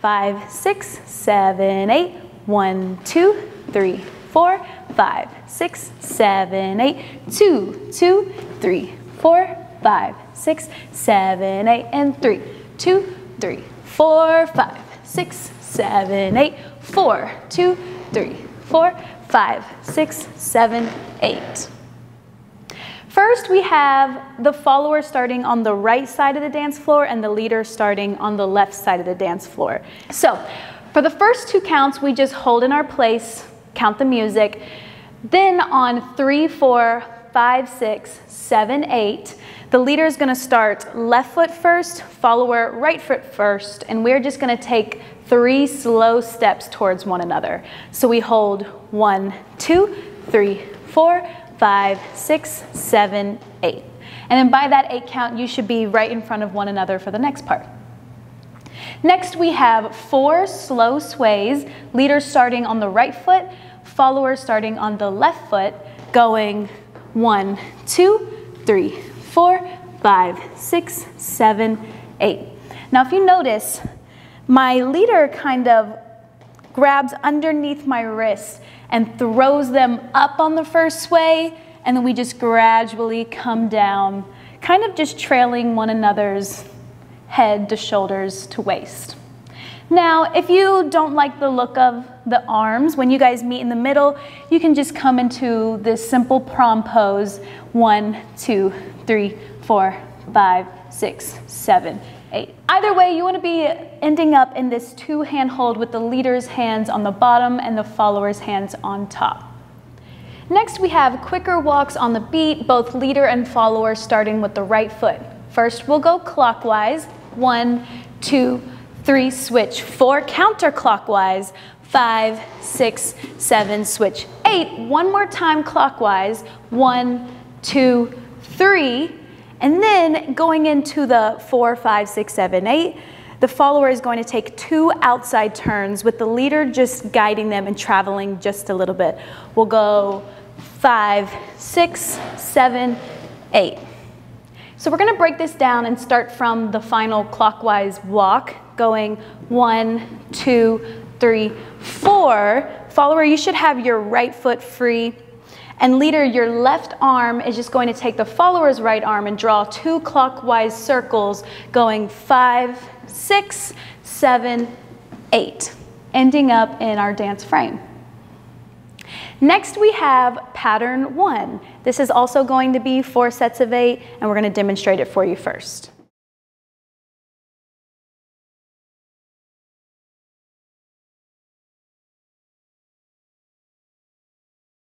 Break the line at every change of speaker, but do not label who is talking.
five, six, seven, eight. One, two, three, four, five, six, seven, eight. Two, two, three, four, five, six, seven, eight, and three, two, three, four, five, six, seven, eight, four, two, three, four, five, six, seven, eight. First, we have the follower starting on the right side of the dance floor and the leader starting on the left side of the dance floor. So, for the first two counts, we just hold in our place, count the music. Then on three, four, five, six, seven, eight, the leader is going to start left foot first, follower right foot first, and we're just going to take three slow steps towards one another. So we hold one, two, three, four, five, six, seven, eight. And then by that eight count, you should be right in front of one another for the next part. Next, we have four slow sways, leaders starting on the right foot, followers starting on the left foot, going one, two, three, four, five, six, seven, eight. Now, if you notice, my leader kind of grabs underneath my wrist and throws them up on the first sway, and then we just gradually come down, kind of just trailing one another's head to shoulders to waist. Now, if you don't like the look of the arms, when you guys meet in the middle, you can just come into this simple prom pose. One, two, three, four, five, six, seven, eight. Either way, you want to be ending up in this two hand hold with the leader's hands on the bottom and the follower's hands on top. Next, we have quicker walks on the beat, both leader and follower starting with the right foot. First, we'll go clockwise. One, two, three, switch. Four, counterclockwise. Five, six, seven, switch. Eight, one more time clockwise. One, two, three, and then going into the four, five, six, seven, eight, the follower is going to take two outside turns with the leader just guiding them and traveling just a little bit. We'll go five, six, seven, eight. So we're gonna break this down and start from the final clockwise walk, going one, two, three, four. Follower, you should have your right foot free and leader, your left arm is just going to take the follower's right arm and draw two clockwise circles going five, six, seven, eight, ending up in our dance frame. Next we have pattern one. This is also going to be four sets of eight and we're going to demonstrate it for you first.